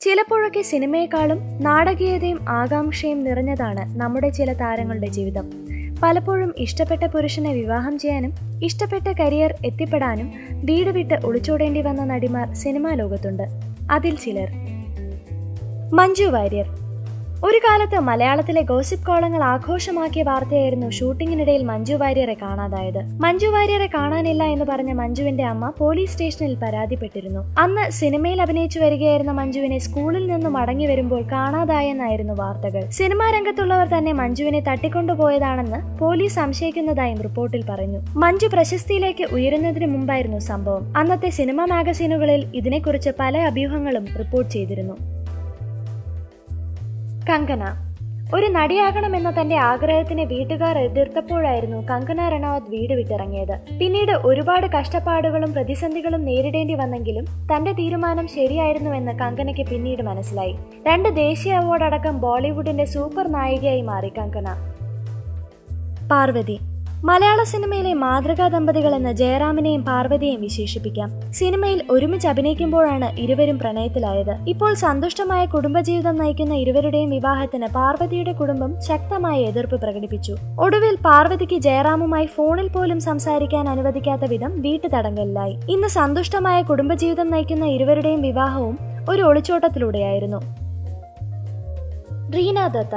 ചിലപ്പോഴൊക്കെ സിനിമയെക്കാളും നാടകീയതയും ആകാംക്ഷയും നിറഞ്ഞതാണ് നമ്മുടെ ചില താരങ്ങളുടെ ജീവിതം. പലപ്പോഴും ഇഷ്ടപ്പെട്ട പുരുഷനെ വിവാഹം ചെയ്യാനും ഇഷ്ടപ്പെട്ട കരിയർ എത്തിപ്പെടാനും വീട് വിട്ട് ഒളിച്ചോടേണ്ടി വന്ന നടിമാർ സിനിമാ ലോകത്തുണ്ട്. അതിൽ ചിലർ. മഞ്ജു വാര്യർ. ഒരു കാലത്ത് മലയാളത്തിലെ ഗോസിപ്പ് കോളങ്ങൾ ആഘോഷമാക്കിയ വാർത്തയായിരുന്നു ഷൂട്ടിങ്ങിനിടയിൽ മഞ്ജു വാര്യരെ കാണാതായത്. മഞ്ജു വാര്യരെ കാണാനില്ല എന്ന് പറഞ്ഞ മഞ്ജുവിന്റെ അമ്മ പോലീസ് സ്റ്റേഷനിൽ പരാതിപ്പെട്ടിരുന്നു. അന്ന് സിനിമയിൽ അഭിനയിച്ചു വരികയായിരുന്ന മഞ്ജുവിനെ സ്കൂളിൽ നിന്നും മടങ്ങി വരുമ്പോൾ കാണാതായെന്നായിരുന്നു വാർത്തകൾ. സിനിമാ രംഗത്തുള്ളവർ തന്നെ മഞ്ജുവിനെ തട്ടിക്കൊണ്ടുപോയതാണെന്ന് പോലീസ് സംശയിക്കുന്നതായും റിപ്പോർട്ടിൽ പറഞ്ഞു. മഞ്ജു പ്രശസ്തിയിലേക്ക് ഉയരുന്നതിന് മുമ്പായിരുന്നു സംഭവം. അന്നത്തെ സിനിമാ മാഗസീനുകളിൽ ഇതിനെക്കുറിച്ച് പല അഭ്യൂഹങ്ങളും റിപ്പോർട്ട് ചെയ്തിരുന്നു. കങ്കന ഒരു നടിയാകണമെന്ന തന്റെ ആഗ്രഹത്തിനെ വീട്ടുകാർ എതിർത്തപ്പോഴായിരുന്നു കങ്കന റണാവത്ത് വീട് വിട്ടിറങ്ങിയത്. പിന്നീട് ഒരുപാട് കഷ്ടപ്പാടുകളും പ്രതിസന്ധികളും നേരിടേണ്ടി വന്നെങ്കിലും തന്റെ തീരുമാനം ശരിയായിരുന്നുവെന്ന് കങ്കനയ്ക്ക് പിന്നീട് മനസ്സിലായി. രണ്ട് ദേശീയ അവാർഡ് അടക്കം ബോളിവുഡിന്റെ സൂപ്പർ നായികയായി മാറി കങ്കന പാർവതി മലയാള സിനിമയിലെ മാതൃകാ ദമ്പതികൾ എന്ന ജയറാമിനെയും പാർവതിയെയും വിശേഷിപ്പിക്കാം. സിനിമയിൽ ഒരുമിച്ച് അഭിനയിക്കുമ്പോഴാണ് ഇരുവരും പ്രണയത്തിലായത്. ഇപ്പോൾ സന്തുഷ്ടമായ കുടുംബജീവിതം നയിക്കുന്ന ഇരുവരുടെയും വിവാഹത്തിന് പാർവതിയുടെ കുടുംബം ശക്തമായ എതിർപ്പ് പ്രകടിപ്പിച്ചു. ഒടുവിൽ പാർവതിക്ക് ജയറാമുമായി ഫോണിൽ പോലും സംസാരിക്കാൻ അനുവദിക്കാത്ത വിധം വീട്ടുതടങ്കലിലായി. ഇന്ന് സന്തുഷ്ടമായ കുടുംബജീവിതം നയിക്കുന്ന ഇരുവരുടെയും വിവാഹവും ഒരു ഒളിച്ചോട്ടത്തിലൂടെയായിരുന്നു. റീന ദത്ത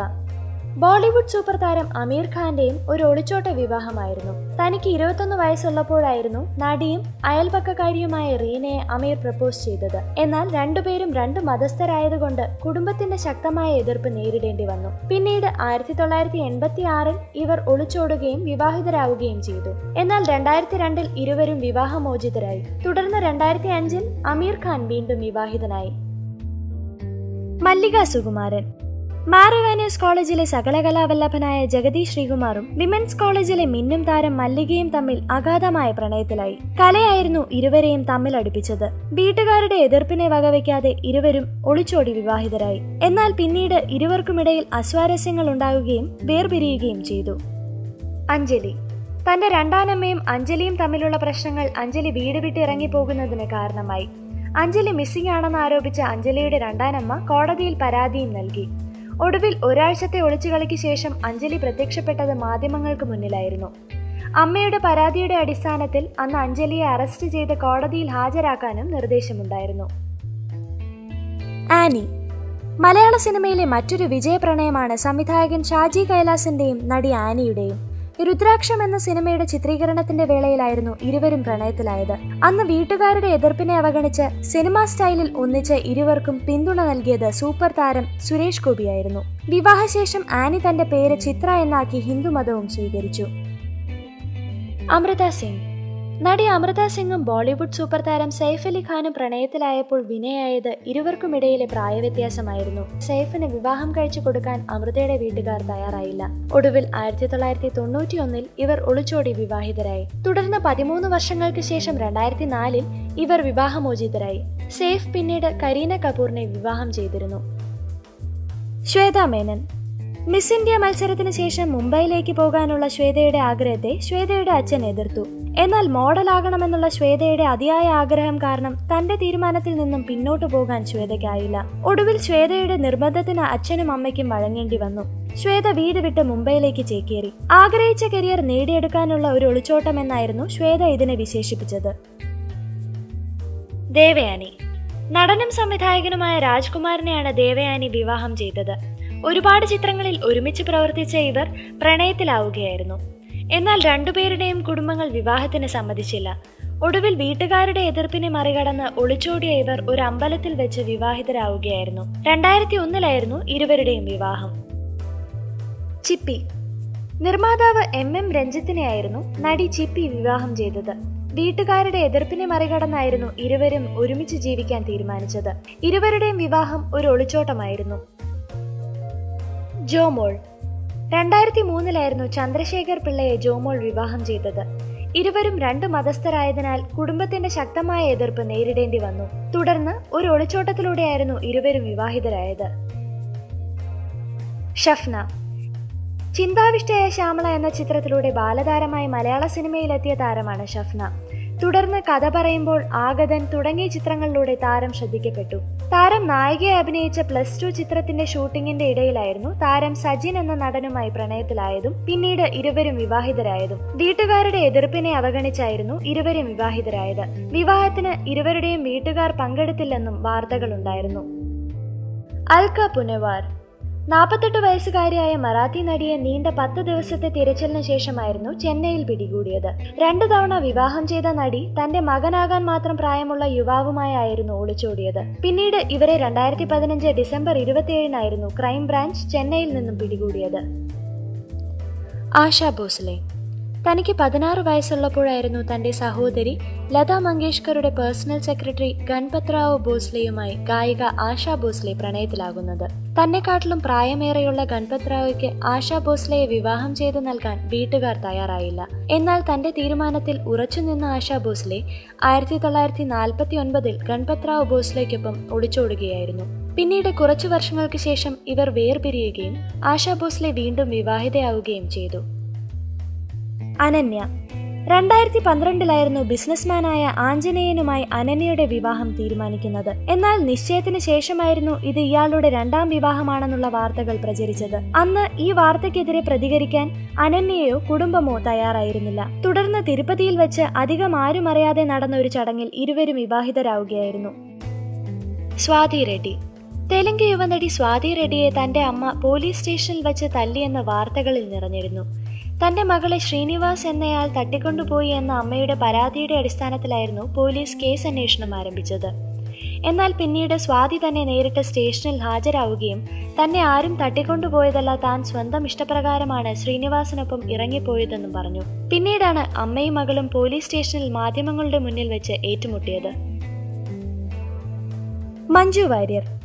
ബോളിവുഡ് സൂപ്പർ താരം അമീർ ഖാന്റെയും ഒരു ഒളിച്ചോട്ട വിവാഹമായിരുന്നു. തനിക്ക് ഇരുപത്തൊന്ന് വയസ്സുള്ളപ്പോഴായിരുന്നു നടിയും അയൽപക്കക്കാരിയുമായ റീനയെ അമീർ പ്രപ്പോസ് ചെയ്തത്. എന്നാൽ രണ്ടുപേരും രണ്ട് മതസ്ഥരായതുകൊണ്ട് കുടുംബത്തിന്റെ ശക്തമായ എതിർപ്പ് നേരിടേണ്ടി വന്നു. പിന്നീട് ആയിരത്തി തൊള്ളായിരത്തി എൺപത്തി ആറിൽ ഇവർ ഒളിച്ചോടുകയും വിവാഹിതരാവുകയും ചെയ്തു. എന്നാൽ രണ്ടായിരത്തി രണ്ടിൽ ഇരുവരും വിവാഹമോചിതരായി. തുടർന്ന് രണ്ടായിരത്തി അഞ്ചിൽ അമീർ ഖാൻ വീണ്ടും വിവാഹിതനായി. മല്ലിക സുകുമാരൻ മാറവാനിയസ് കോളേജിലെ സകലകലാവല്ലഭനായ ജഗദീഷ് ശ്രീകുമാറും വിമൻസ് കോളേജിലെ മിന്നും താരം മല്ലികയും തമ്മിൽ അഗാധമായ പ്രണയത്തിലായി. കലയായിരുന്നു ഇരുവരെയും തമ്മിൽ അടുപ്പിച്ചത്. വീട്ടുകാരുടെ എതിർപ്പിനെ വകവയ്ക്കാതെ ഇരുവരും ഒളിച്ചോടി വിവാഹിതരായി. എന്നാൽ പിന്നീട് ഇരുവർക്കുമിടയിൽ അസ്വാരസ്യങ്ങൾ ഉണ്ടാവുകയും വേർപിരിയുകയും ചെയ്തു. അഞ്ജലി. തന്റെ രണ്ടാനമ്മയും അഞ്ജലിയും തമ്മിലുള്ള പ്രശ്നങ്ങൾ അഞ്ജലി വീട് വിട്ട് ഇറങ്ങിപ്പോകുന്നതിന് കാരണമായി. അഞ്ജലി മിസ്സിംഗ് ആണെന്ന് ആരോപിച്ച അഞ്ജലിയുടെ രണ്ടാനമ്മ കോടതിയിൽ പരാതിയും നൽകി. ഒടുവിൽ ഒരാഴ്ചത്തെ ഒളിച്ചുകളിക്ക് ശേഷം അഞ്ജലി പ്രത്യക്ഷപ്പെട്ടത് മാധ്യമങ്ങൾക്ക് മുന്നിലായിരുന്നു. അമ്മയുടെ പരാതിയുടെ അടിസ്ഥാനത്തിൽ അന്ന് അഞ്ജലിയെ അറസ്റ്റ് ചെയ്ത് കോടതിയിൽ ഹാജരാക്കാനും നിർദ്ദേശമുണ്ടായിരുന്നു. ആനി മലയാള സിനിമയിലെ മറ്റൊരു വിജയപ്രണയമാണ് സംവിധായകൻ ഷാജി കൈലാസിന്റെയും നടി ആനിയുടെയും. രുദ്രാക്ഷം എന്ന സിനിമയുടെ ചിത്രീകരണത്തിന്റെ വേളയിലായിരുന്നു ഇരുവരും പ്രണയത്തിലായത്. അന്ന് വീട്ടുകാരുടെ എതിർപ്പിനെ അവഗണിച്ച് സിനിമാ സ്റ്റൈലിൽ ഒന്നിച്ച് ഇരുവർക്കും പിന്തുണ നൽകിയത് സൂപ്പർ താരം സുരേഷ് ഗോപിയായിരുന്നു. വിവാഹശേഷം ആനി തന്റെ പേര് ചിത്ര എന്നാക്കി ഹിന്ദുമതവും സ്വീകരിച്ചു. അമൃത സിംഗ് നടി അമൃത സിംഗും ബോളിവുഡ് സൂപ്പർ താരം സൈഫ് അലി ഖാനും പ്രണയത്തിലായപ്പോൾ വിനയായത് ഇരുവർക്കുമിടയിലെ പ്രായവ്യത്യാസമായിരുന്നു. സൈഫിന് വിവാഹം കഴിച്ചു കൊടുക്കാൻ അമൃതയുടെ വീട്ടുകാർ തയ്യാറായില്ല. ഒടുവിൽ ആയിരത്തി തൊള്ളായിരത്തി തൊണ്ണൂറ്റിയൊന്നിൽ ഇവർ ഒളിച്ചോടി വിവാഹിതരായി. തുടർന്ന് പതിമൂന്ന് വർഷങ്ങൾക്ക് ശേഷം രണ്ടായിരത്തി നാലിൽ ഇവർ വിവാഹമോചിതരായി. സേഫ് പിന്നീട് കരീന കപൂറിനെ വിവാഹം ചെയ്തിരുന്നു. ശ്വേത മേനൻ. മിസ് ഇന്ത്യ മത്സരത്തിന് ശേഷം മുംബൈയിലേക്ക് പോകാനുള്ള ശ്വേതയുടെ ആഗ്രഹത്തെ ശ്വേതയുടെ അച്ഛൻ എതിർത്തു. എന്നാൽ മോഡലാകണമെന്നുള്ള ശ്വേതയുടെ അതിയായ ആഗ്രഹം കാരണം തന്റെ തീരുമാനത്തിൽ നിന്നും പിന്നോട്ടു പോകാൻ ശ്വേതയ്ക്കായില്ല. ഒടുവിൽ ശ്വേതയുടെ നിർബന്ധത്തിന് അച്ഛനും അമ്മയ്ക്കും വഴങ്ങേണ്ടി വന്നു. ശ്വേത വീട് വിട്ട് മുംബൈയിലേക്ക് ചേക്കേറി. ആഗ്രഹിച്ച കരിയർ നേടിയെടുക്കാനുള്ള ഒരു ഒളിച്ചോട്ടം എന്നായിരുന്നു ശ്വേത ഇതിനെ വിശേഷിപ്പിച്ചത്. ദേവയാനി. നടനും സംവിധായകനുമായ രാജ്കുമാറിനെയാണ് ദേവയാനി വിവാഹം ചെയ്തത്. ഒരുപാട് ചിത്രങ്ങളിൽ ഒരുമിച്ച് പ്രവർത്തിച്ച ഇവർ പ്രണയത്തിലാവുകയായിരുന്നു. എന്നാൽ രണ്ടുപേരുടെയും കുടുംബങ്ങൾ വിവാഹത്തിന് സമ്മതിച്ചില്ല. ഒടുവിൽ വീട്ടുകാരുടെ എതിർപ്പിനെ മറികടന്ന് ഒളിച്ചോടിയ ഇവർ ഒരു അമ്പലത്തിൽ വെച്ച് വിവാഹിതരാവുകയായിരുന്നു. രണ്ടായിരത്തി ഒന്നിലായിരുന്നു ഇരുവരുടെയും വിവാഹം. ചിപ്പി. നിർമ്മാതാവ് എം എം രഞ്ജിത്തിനെയായിരുന്നു നടി ചിപ്പി വിവാഹം ചെയ്തത്. വീട്ടുകാരുടെ എതിർപ്പിനെ മറികടന്നായിരുന്നു ഇരുവരും ഒരുമിച്ച് ജീവിക്കാൻ തീരുമാനിച്ചത്. ഇരുവരുടെയും വിവാഹം ഒരു ഒളിച്ചോട്ടമായിരുന്നു. ജോമോൾ രണ്ടായിരത്തി മൂന്നിലായിരുന്നു ചന്ദ്രശേഖർ പിള്ളയെ ജോമോൾ വിവാഹം ചെയ്തത്. ഇരുവരും രണ്ടു മതസ്ഥരായതിനാൽ കുടുംബത്തിന്റെ ശക്തമായ എതിർപ്പ് നേരിടേണ്ടി വന്നു. തുടർന്ന് ഒരു ഒളിച്ചോട്ടത്തിലൂടെയായിരുന്നു ഇരുവരും വിവാഹിതരായത്. ഷഫ്ന. ചിന്താവിഷ്ടയായ ശ്യാമള എന്ന ചിത്രത്തിലൂടെ ബാലതാരമായി മലയാള സിനിമയിലെത്തിയ താരമാണ് ഷഫ്ന. തുടർന്ന് കഥ പറയുമ്പോൾ ആഗതൻ തുടങ്ങിയ ചിത്രങ്ങളിലൂടെ താരം ശ്രദ്ധിക്കപ്പെട്ടു. താരം നായികയെ അഭിനയിച്ച പ്ലസ് ടു ചിത്രത്തിന്റെ ഷൂട്ടിംഗിന്റെ ഇടയിലായിരുന്നു താരം സജിൻ എന്ന നടനുമായി പ്രണയത്തിലായതും പിന്നീട് ഇരുവരും വിവാഹിതരായതും. വീട്ടുകാരുടെ എതിർപ്പിനെ അവഗണിച്ചായിരുന്നു ഇരുവരും വിവാഹിതരായത്. വിവാഹത്തിന് ഇരുവരുടെയും വീട്ടുകാർ പങ്കെടുത്തില്ലെന്നും വാർത്തകളുണ്ടായിരുന്നു. അൽക പുനവാർ നാൽപ്പത്തെട്ട് വയസ്സുകാരിയായ മറാത്തി നടിയെ നീണ്ട പത്ത് ദിവസത്തെ തിരച്ചിലിന് ശേഷമായിരുന്നു ചെന്നൈയിൽ പിടികൂടിയത്. രണ്ടു തവണ വിവാഹം ചെയ്ത നടി തന്റെ മകനാകാൻ മാത്രം പ്രായമുള്ള യുവാവുമായായിരുന്നു ഒളിച്ചോടിയത്. പിന്നീട് ഇവരെ രണ്ടായിരത്തി പതിനഞ്ച് ഡിസംബർ ഇരുപത്തിയേഴിനായിരുന്നു ക്രൈംബ്രാഞ്ച് ചെന്നൈയിൽ നിന്നും പിടികൂടിയത്. ആശാ ഭോസ്ലെ. തനിക്ക് പതിനാറ് വയസ്സുള്ളപ്പോഴായിരുന്നു തന്റെ സഹോദരി ലതാ മങ്കേഷ്കറുടെ പേഴ്സണൽ സെക്രട്ടറി ഗൺപത്രാവ് ഭോസ്ലെയുമായി ഗായിക ആശാ ഭോസ്ലെ പ്രണയത്തിലാകുന്നത്. തന്നെക്കാട്ടിലും പ്രായമേറെയുള്ള ഗൺപത്രാവയ്ക്ക് ആശാ ഭോസ്ലെയെ വിവാഹം ചെയ്തു നൽകാൻ വീട്ടുകാർ തയ്യാറായില്ല. എന്നാൽ തന്റെ തീരുമാനത്തിൽ ഉറച്ചുനിന്ന ആശാ ഭോസ്ലെ ആയിരത്തി തൊള്ളായിരത്തി നാൽപ്പത്തി ഒൻപതിൽ ഗൺപത്രാവ് ഭോസ്ലെക്കൊപ്പം ഒളിച്ചോടുകയായിരുന്നു. പിന്നീട് കുറച്ചു വർഷങ്ങൾക്ക് ശേഷം ഇവർ വേർപിരിയുകയും ആശാ ഭോസ്ലെ വീണ്ടും വിവാഹിതയാവുകയും ചെയ്തു. അനന്യ. രണ്ടായിരത്തി പന്ത്രണ്ടിലായിരുന്നു ബിസിനസ്മാനായ ആഞ്ജനേയനുമായി അനന്യയുടെ വിവാഹം തീരുമാനിക്കുന്നത്. എന്നാൽ നിശ്ചയത്തിന് ശേഷമായിരുന്നു ഇത് ഇയാളുടെ രണ്ടാം വിവാഹമാണെന്നുള്ള വാർത്തകൾ പ്രചരിച്ചത്. അന്ന് ഈ വാർത്തയ്ക്കെതിരെ പ്രതികരിക്കാൻ അനന്യയോ കുടുംബമോ തയ്യാറായിരുന്നില്ല. തുടർന്ന് തിരുപ്പതിയിൽ വെച്ച് അധികം ആരും അറിയാതെ നടന്ന ഒരു ചടങ്ങിൽ ഇരുവരും വിവാഹിതരാവുകയായിരുന്നു. സ്വാതി റെഡ്ഡി. തെലുങ്ക് യുവനടി സ്വാതി റെഡ്ഡിയെ തന്റെ അമ്മ പോലീസ് സ്റ്റേഷനിൽ വെച്ച് തല്ലിയെന്ന വാർത്തകളിൽ നിറഞ്ഞിരുന്നു. തന്റെ മകളെ ശ്രീനിവാസ് എന്നയാൾ തട്ടിക്കൊണ്ടുപോയി എന്ന അമ്മയുടെ പരാതിയുടെ അടിസ്ഥാനത്തിലായിരുന്നു പോലീസ് കേസ് അന്വേഷണം ആരംഭിച്ചത്. എന്നാൽ പിന്നീട് സ്വാതി തന്നെ നേരിട്ട് സ്റ്റേഷനിൽ ഹാജരാവുകയും തന്നെ ആരും തട്ടിക്കൊണ്ടുപോയതല്ല താൻ സ്വന്തം ഇഷ്ടപ്രകാരമാണ് ശ്രീനിവാസിനൊപ്പം ഇറങ്ങിപ്പോയതെന്നും പറഞ്ഞു. പിന്നീടാണ് അമ്മയും മകളും പോലീസ് സ്റ്റേഷനിൽ മാധ്യമങ്ങളുടെ മുന്നിൽ വെച്ച് ഏറ്റുമുട്ടിയത്. മഞ്ജു വാര്യർ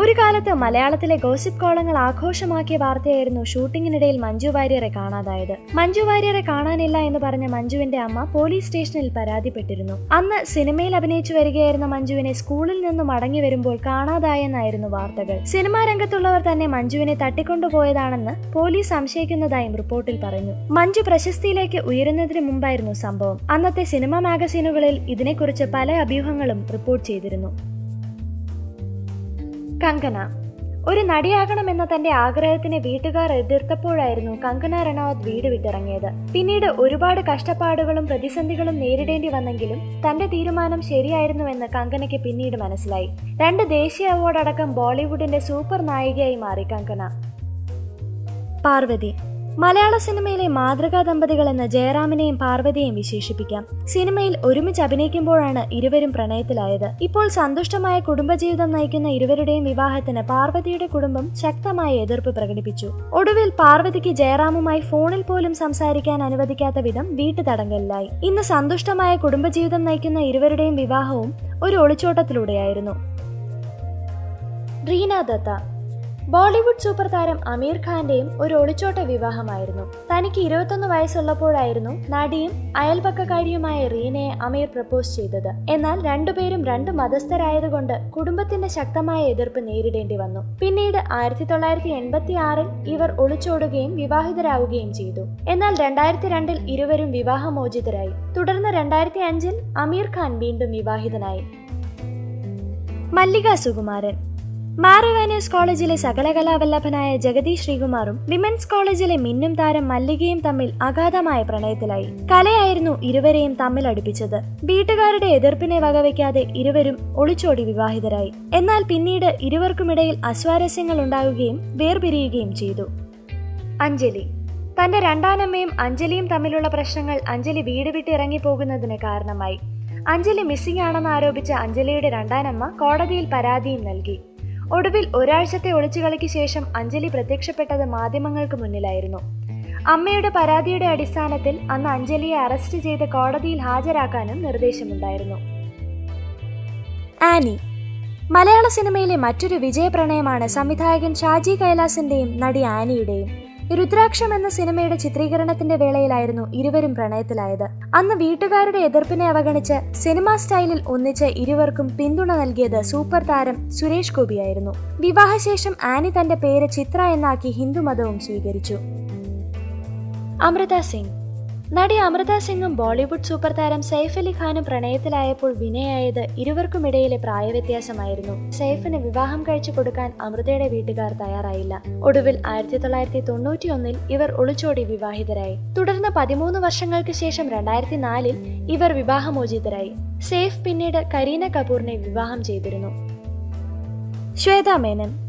ഒരു കാലത്ത് മലയാളത്തിലെ ഗോസിപ്പ് കോളങ്ങൾ ആഘോഷമാക്കിയ വാർത്തയായിരുന്നു ഷൂട്ടിങ്ങിനിടയിൽ മഞ്ജു വാര്യരെ കാണാതായത്. മഞ്ജു വാര്യരെ കാണാനില്ല എന്ന് പറഞ്ഞ മഞ്ജുവിന്റെ അമ്മ പോലീസ് സ്റ്റേഷനിൽ പരാതിപ്പെട്ടിരുന്നു. അന്ന് സിനിമയിൽ അഭിനയിച്ചു വരികയായിരുന്ന മഞ്ജുവിനെ സ്കൂളിൽ നിന്നും മടങ്ങി വരുമ്പോൾ കാണാതായെന്നായിരുന്നു വാർത്തകൾ. സിനിമാ രംഗത്തുള്ളവർ തന്നെ മഞ്ജുവിനെ തട്ടിക്കൊണ്ടുപോയതാണെന്ന് പോലീസ് സംശയിക്കുന്നതായും റിപ്പോർട്ടിൽ പറഞ്ഞു മഞ്ജു പ്രശസ്തിയിലേക്ക് ഉയരുന്നതിന് മുമ്പായിരുന്നു സംഭവം. അന്നത്തെ സിനിമാ മാഗസീനുകളിൽ ഇതിനെക്കുറിച്ച് പല അഭ്യൂഹങ്ങളും റിപ്പോർട്ട് ചെയ്തിരുന്നു. കങ്കന ഒരു നടിയാകണമെന്ന തന്റെ ആഗ്രഹത്തിനെ വീട്ടുകാർ എതിർത്തപ്പോഴായിരുന്നു കങ്കന റണാവത്ത് വീട് വിട്ടിറങ്ങിയത്. പിന്നീട് ഒരുപാട് കഷ്ടപ്പാടുകളും പ്രതിസന്ധികളും നേരിടേണ്ടി വന്നെങ്കിലും തന്റെ തീരുമാനം ശരിയായിരുന്നുവെന്ന് കങ്കനയ്ക്ക് പിന്നീട് മനസ്സിലായി. രണ്ട് ദേശീയ അവാർഡ് അടക്കം ബോളിവുഡിന്റെ സൂപ്പർ നായികയായി മാറി കങ്കന പാർവതി. മലയാള സിനിമയിലെ മാതൃകാ ദമ്പതികൾ എന്ന ജയറാമിനെയും പാർവതിയെയും വിശേഷിപ്പിക്കാം. സിനിമയിൽ ഒരുമിച്ച് അഭിനയിക്കുമ്പോഴാണ് ഇരുവരും പ്രണയത്തിലായത്. ഇപ്പോൾ സന്തുഷ്ടമായ കുടുംബജീവിതം നയിക്കുന്ന ഇരുവരുടെയും വിവാഹത്തിന് പാർവതിയുടെ കുടുംബം ശക്തമായ എതിർപ്പ് പ്രകടിപ്പിച്ചു. ഒടുവിൽ പാർവതിക്ക് ജയറാമുമായി ഫോണിൽ പോലും സംസാരിക്കാൻ അനുവദിക്കാത്ത വിധം വീട്ടുതടങ്കലിലായി. ഇന്ന് സന്തുഷ്ടമായ കുടുംബജീവിതം നയിക്കുന്ന ഇരുവരുടെയും വിവാഹവും ഒരു ഒളിച്ചോട്ടത്തിലൂടെയായിരുന്നു. റീന ദത്ത ബോളിവുഡ് സൂപ്പർ താരം അമീർ ഖാന്റെയും ഒരു ഒളിച്ചോട്ട വിവാഹമായിരുന്നു. തനിക്ക് ഇരുപത്തൊന്ന് വയസ്സുള്ളപ്പോഴായിരുന്നു നടിയും അയൽപക്കക്കാരിയുമായ റീനയെ അമീർ പ്രപ്പോസ് ചെയ്തത്. എന്നാൽ രണ്ടുപേരും രണ്ട് മതസ്ഥരായതുകൊണ്ട് കുടുംബത്തിന്റെ ശക്തമായ എതിർപ്പ് നേരിടേണ്ടി വന്നു. പിന്നീട് ആയിരത്തി തൊള്ളായിരത്തി എൺപത്തി ആറിൽ ഇവർ ഒളിച്ചോടുകയും വിവാഹിതരാവുകയും ചെയ്തു. എന്നാൽ രണ്ടായിരത്തി രണ്ടിൽ ഇരുവരും വിവാഹമോചിതരായി. തുടർന്ന് രണ്ടായിരത്തി അഞ്ചിൽ അമീർ ഖാൻ വീണ്ടും വിവാഹിതനായി. മല്ലിക സുകുമാരൻ മാറവാനേഴ്സ് കോളേജിലെ സകലകലാവല്ലഭനായ ജഗദീഷ് ശ്രീകുമാറും വിമൻസ് കോളേജിലെ മിന്നും താരം മല്ലികയും തമ്മിൽ അഗാധമായ പ്രണയത്തിലായി. കലയായിരുന്നു ഇരുവരെയും തമ്മിൽ അടുപ്പിച്ചത്. വീട്ടുകാരുടെ എതിർപ്പിനെ വകവയ്ക്കാതെ ഇരുവരും ഒളിച്ചോടി വിവാഹിതരായി. എന്നാൽ പിന്നീട് ഇരുവർക്കുമിടയിൽ അസ്വാരസ്യങ്ങൾ ഉണ്ടാവുകയും വേർപിരിയുകയും ചെയ്തു. അഞ്ജലി. തന്റെ രണ്ടാനമ്മയും അഞ്ജലിയും തമ്മിലുള്ള പ്രശ്നങ്ങൾ അഞ്ജലി വീട് വിട്ട് ഇറങ്ങിപ്പോകുന്നതിന് കാരണമായി. അഞ്ജലി മിസ്സിംഗ് ആണെന്ന് ആരോപിച്ച അഞ്ജലിയുടെ രണ്ടാനമ്മ കോടതിയിൽ പരാതിയും നൽകി. ഒടുവിൽ ഒരാഴ്ചത്തെ ഒളിച്ചുകളിക്ക് ശേഷം അഞ്ജലി പ്രത്യക്ഷപ്പെട്ടത് മാധ്യമങ്ങൾക്ക് മുന്നിലായിരുന്നു. അമ്മയുടെ പരാതിയുടെ അടിസ്ഥാനത്തിൽ അന്ന് അഞ്ജലിയെ അറസ്റ്റ് ചെയ്ത് കോടതിയിൽ ഹാജരാക്കാനും നിർദ്ദേശമുണ്ടായിരുന്നു. ആനി മലയാള സിനിമയിലെ മറ്റൊരു വിജയപ്രണയമാണ് സംവിധായകൻ ഷാജി കൈലാസിന്റെയും നടി ആനിയുടെയും. രുദ്രാക്ഷം എന്ന സിനിമയുടെ ചിത്രീകരണത്തിന്റെ വേളയിലായിരുന്നു ഇരുവരും പ്രണയത്തിലായത്. അന്ന് വീട്ടുകാരുടെ എതിർപ്പിനെ അവഗണിച്ച് സിനിമാ സ്റ്റൈലിൽ ഒന്നിച്ച് ഇരുവർക്കും പിന്തുണ നൽകിയത് സൂപ്പർ താരം സുരേഷ് ഗോപിയായിരുന്നു. വിവാഹശേഷം ആനി തന്റെ പേര് ചിത്ര എന്നാക്കി ഹിന്ദുമതവും സ്വീകരിച്ചു. അമൃത സിംഗ് നടി അമൃത സിംഗും ബോളിവുഡ് സൂപ്പർ താരം സൈഫ് അലി ഖാനും പ്രണയത്തിലായപ്പോൾ വിനയായത് ഇരുവർക്കുമിടയിലെ പ്രായവ്യത്യാസമായിരുന്നു. സൈഫിന് വിവാഹം കഴിച്ചു കൊടുക്കാൻ അമൃതയുടെ വീട്ടുകാർ തയ്യാറായില്ല. ഒടുവിൽ ആയിരത്തി തൊള്ളായിരത്തി തൊണ്ണൂറ്റിയൊന്നിൽ ഇവർ ഒളിച്ചോടി വിവാഹിതരായി. തുടർന്ന് പതിമൂന്ന് വർഷങ്ങൾക്ക് ശേഷം രണ്ടായിരത്തി നാലിൽ ഇവർ വിവാഹമോചിതരായി. സേഫ് പിന്നീട് കരീന കപൂറിനെ വിവാഹം ചെയ്തിരുന്നു. ശ്വേത മേനൻ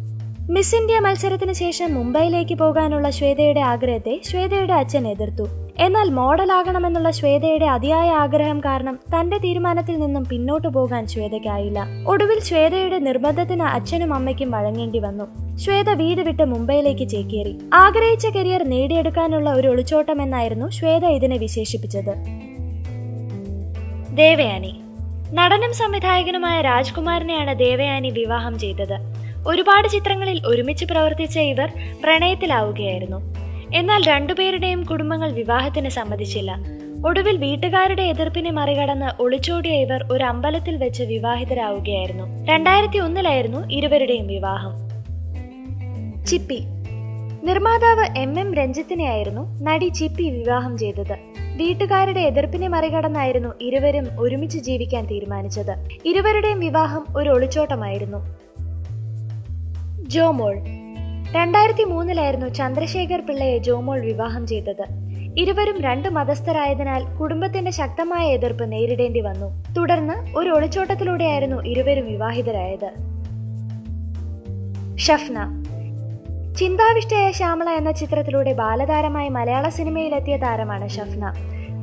മിസ് ഇന്ത്യ മത്സരത്തിന് ശേഷം മുംബൈയിലേക്ക് പോകാനുള്ള ശ്വേതയുടെ ആഗ്രഹത്തെ ശ്വേതയുടെ അച്ഛൻ എതിർത്തു. എന്നാൽ മോഡലാകണമെന്നുള്ള ശ്വേതയുടെ അതിയായ ആഗ്രഹം കാരണം തന്റെ തീരുമാനത്തിൽ നിന്നും പിന്നോട്ടു പോകാൻ ശ്വേതയ്ക്കായില്ല. ഒടുവിൽ ശ്വേതയുടെ നിർബന്ധത്തിന് അച്ഛനും അമ്മയ്ക്കും വഴങ്ങേണ്ടി വന്നു. ശ്വേത വീട് വിട്ട് മുംബൈയിലേക്ക് ചേക്കേറി. ആഗ്രഹിച്ച കരിയർ നേടിയെടുക്കാനുള്ള ഒരു ഒളിച്ചോട്ടം എന്നായിരുന്നു ശ്വേത ഇതിനെ വിശേഷിപ്പിച്ചത്. ദേവയാനി. നടനും സംവിധായകനുമായ രാജ്കുമാറിനെയാണ് ദേവയാനി വിവാഹം ചെയ്തത്. ഒരുപാട് ചിത്രങ്ങളിൽ ഒരുമിച്ച് പ്രവർത്തിച്ച ഇവർ പ്രണയത്തിലാവുകയായിരുന്നു. എന്നാൽ രണ്ടുപേരുടെയും കുടുംബങ്ങൾ വിവാഹത്തിന് സമ്മതിച്ചില്ല. ഒടുവിൽ വീട്ടുകാരുടെ എതിർപ്പിനെ മറികടന്ന് ഒളിച്ചോടിയ ഇവർ ഒരു അമ്പലത്തിൽ വെച്ച് വിവാഹിതരാവുകയായിരുന്നു. രണ്ടായിരത്തി ഒന്നിലായിരുന്നു ഇരുവരുടെയും വിവാഹം. ചിപ്പി. നിർമ്മാതാവ് എം എം രഞ്ജിത്തിനെയായിരുന്നു നടി ചിപ്പി വിവാഹം ചെയ്തത്. വീട്ടുകാരുടെ എതിർപ്പിനെ മറികടന്നായിരുന്നു ഇരുവരും ഒരുമിച്ച് ജീവിക്കാൻ തീരുമാനിച്ചത്. ഇരുവരുടെയും വിവാഹം ഒരു ഒളിച്ചോട്ടമായിരുന്നു. ജോമോൾ. രണ്ടായിരത്തി മൂന്നിലായിരുന്നു ചന്ദ്രശേഖർ പിള്ളയെ ജോമോൾ വിവാഹം ചെയ്തത്. ഇരുവരും രണ്ട് മതസ്ഥരായതിനാൽ കുടുംബത്തിന്റെ ശക്തമായ എതിർപ്പ് നേരിടേണ്ടി വന്നു. തുടർന്ന് ഒരു ഒളിച്ചോട്ടത്തിലൂടെയായിരുന്നു ഇരുവരും വിവാഹിതരായത്. ഷഫ്ന. ചിന്താവിഷ്ടയായ ശ്യാമള എന്ന ചിത്രത്തിലൂടെ ബാലതാരമായി മലയാള സിനിമയിലെത്തിയ താരമാണ് ഷഫ്ന.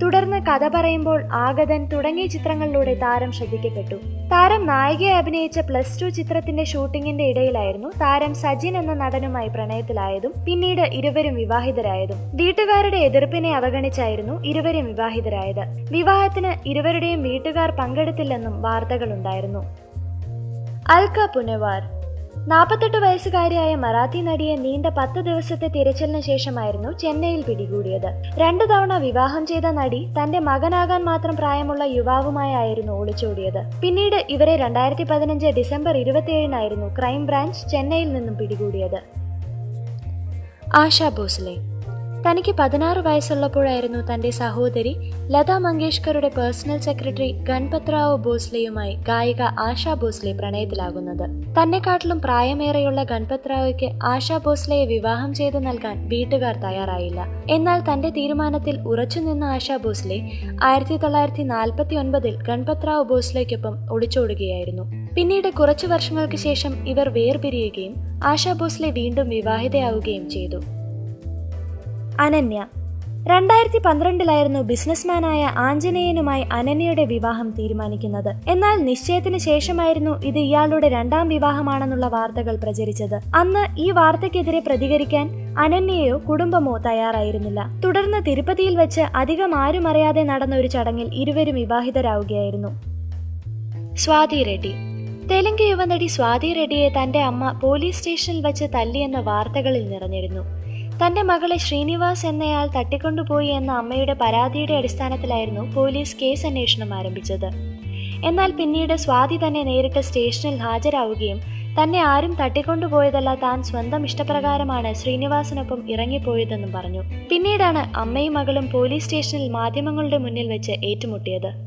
തുടർന്ന് കഥ പറയുമ്പോൾ ആഗതൻ തുടങ്ങിയ ചിത്രങ്ങളിലൂടെ താരം ശ്രദ്ധിക്കപ്പെട്ടു. താരം നായികയെ അഭിനയിച്ച പ്ലസ് ടു ചിത്രത്തിന്റെ ഷൂട്ടിങ്ങിന്റെ ഇടയിലായിരുന്നു താരം സജിൻ എന്ന നടനുമായി പ്രണയത്തിലായതും പിന്നീട് ഇരുവരും വിവാഹിതരായതും. വീട്ടുകാരുടെ എതിർപ്പിനെ അവഗണിച്ചായിരുന്നു ഇരുവരും വിവാഹിതരായത്. വിവാഹത്തിന് ഇരുവരുടെയും വീട്ടുകാർ പങ്കെടുത്തില്ലെന്നും വാർത്തകളുണ്ടായിരുന്നു. അൽക്ക പുനവാർ നാൽപ്പത്തെട്ട് വയസ്സുകാരിയായ മറാത്തി നടിയെ നീണ്ട പത്ത് ദിവസത്തെ തിരച്ചിലിന് ശേഷമായിരുന്നു ചെന്നൈയിൽ പിടികൂടിയത്. രണ്ടു തവണ വിവാഹം ചെയ്ത നടി തന്റെ മകനാകാൻ മാത്രം പ്രായമുള്ള യുവാവുമായായിരുന്നു ഒളിച്ചോടിയത്. പിന്നീട് ഇവരെ രണ്ടായിരത്തി പതിനഞ്ച് ഡിസംബർ ഇരുപത്തിയേഴിനായിരുന്നു ക്രൈംബ്രാഞ്ച് ചെന്നൈയിൽ നിന്നും പിടികൂടിയത്. ആശാ ഭോസ്ലെ തനിക്ക് പതിനാറ് വയസ്സുള്ളപ്പോഴായിരുന്നു തന്റെ സഹോദരി ലതാ മങ്കേഷ്കറുടെ പേഴ്സണൽ സെക്രട്ടറി ഗൺപത് റാവു ഭോസ്ലെയുമായി ഗായിക ആശാ ഭോസ്ലെ പ്രണയത്തിലാകുന്നത്. തന്നെക്കാട്ടിലും പ്രായമേറെയുള്ള ഗൺപത് റാവുക്ക് ആശാ ഭോസ്ലെയെ വിവാഹം ചെയ്തു നൽകാൻ വീട്ടുകാർ തയ്യാറായില്ല. എന്നാൽ തന്റെ തീരുമാനത്തിൽ ഉറച്ചുനിന്ന ആശാ ഭോസ്ലെ ആയിരത്തി തൊള്ളായിരത്തി നാൽപ്പത്തി ഒൻപതിൽ ഗൺപത് റാവു ഭോസ്ലെയ്ക്കൊപ്പം ഒളിച്ചോടുകയായിരുന്നു. പിന്നീട് കുറച്ചു വർഷങ്ങൾക്ക് ശേഷം ഇവർ വേർപിരിയുകയും ആശാ ഭോസ്ലെ വീണ്ടും വിവാഹിതയാവുകയും ചെയ്തു. അനന്യ. രണ്ടായിരത്തി പന്ത്രണ്ടിലായിരുന്നു ബിസിനസ്മാനായ ആഞ്ജനേയനുമായി അനന്യയുടെ വിവാഹം തീരുമാനിക്കുന്നത്. എന്നാൽ നിശ്ചയത്തിന് ശേഷമായിരുന്നു ഇത് ഇയാളുടെ രണ്ടാം വിവാഹമാണെന്നുള്ള വാർത്തകൾ പ്രചരിച്ചത്. അന്ന് ഈ വാർത്തയ്ക്കെതിരെ പ്രതികരിക്കാൻ അനന്യയോ കുടുംബമോ തയ്യാറായിരുന്നില്ല. തുടർന്ന് തിരുപ്പതിയിൽ വെച്ച് അധികം ആരും അറിയാതെ നടന്ന ഒരു ചടങ്ങിൽ ഇരുവരും വിവാഹിതരാവുകയായിരുന്നു. സ്വാതി റെഡ്ഡി. തെലുങ്ക് യുവനടി സ്വാതി റെഡ്ഡിയെ തന്റെ അമ്മ പോലീസ് സ്റ്റേഷനിൽ വെച്ച് തല്ലിയെന്ന വാർത്തകളിൽ നിറഞ്ഞിരുന്നു. തന്റെ മകളെ ശ്രീനിവാസ് എന്നയാൾ തട്ടിക്കൊണ്ടുപോയി എന്ന അമ്മയുടെ പരാതിയുടെ അടിസ്ഥാനത്തിലായിരുന്നു പോലീസ് കേസ് അന്വേഷണം ആരംഭിച്ചത്. എന്നാൽ പിന്നീട് സ്വാതി തന്നെ നേരിട്ട് സ്റ്റേഷനിൽ ഹാജരാവുകയും തന്നെ ആരും തട്ടിക്കൊണ്ടുപോയതല്ല താൻ സ്വന്തം ഇഷ്ടപ്രകാരമാണ് ശ്രീനിവാസിനൊപ്പം ഇറങ്ങിപ്പോയതെന്നും പറഞ്ഞു. പിന്നീടാണ് അമ്മയും മകളും പോലീസ് സ്റ്റേഷനിൽ മാധ്യമങ്ങളുടെ മുന്നിൽ വെച്ച് ഏറ്റുമുട്ടിയത്.